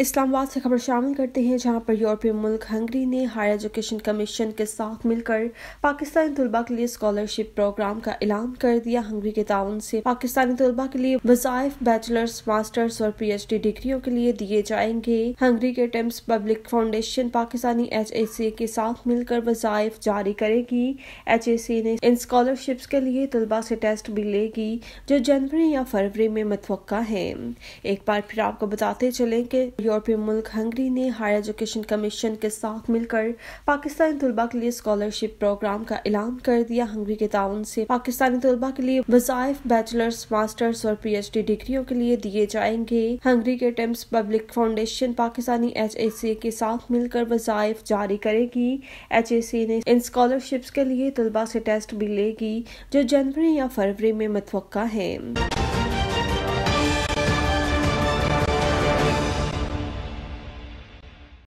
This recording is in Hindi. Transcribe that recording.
इस्लामाबाद से खबर शामिल करते हैं, जहाँ पर यूरोपीय मुल्क हंगरी ने हायर एजुकेशन कमीशन के साथ मिलकर पाकिस्तानी तलबा के लिए स्कॉलरशिप प्रोग्राम का ऐलान कर दिया। हंगरी के ताउन से पाकिस्तानी तलबा के लिए वजायफ बैचलर्स, मास्टर्स और पीएचडी डिग्रियों के लिए दिए जाएँगे। हंगरी के Tempus public foundation Pakistani HEC के साथ मिलकर वजायफ जारी करेगी। एचएसी ने इन स्कॉलरशिप के लिए तलबा से टेस्ट भी लेगी, जो जनवरी या फरवरी में मतवक़ा है। एक बार फिर आपको बताते चले की यूरोपीय मुल्क हंगरी ने हायर एजुकेशन कमीशन के साथ मिलकर पाकिस्तानी तलबा के लिए स्कॉलरशिप प्रोग्राम का ऐलान कर दिया। हंगरी के ताउन से पाकिस्तानी तलबा के लिए वजायफ बैचलर्स, मास्टर्स और पीएचडी डिग्रियों के लिए दिए जाएँगे। हंगरी के Tempus public foundation Pakistani H के साथ मिलकर वजायफ जारी करेगी। एच ने इन स्कॉलरशिप के लिए तलबा से टेस्ट भी लेगी, जो जनवरी या फरवरी में मतवक़ा है।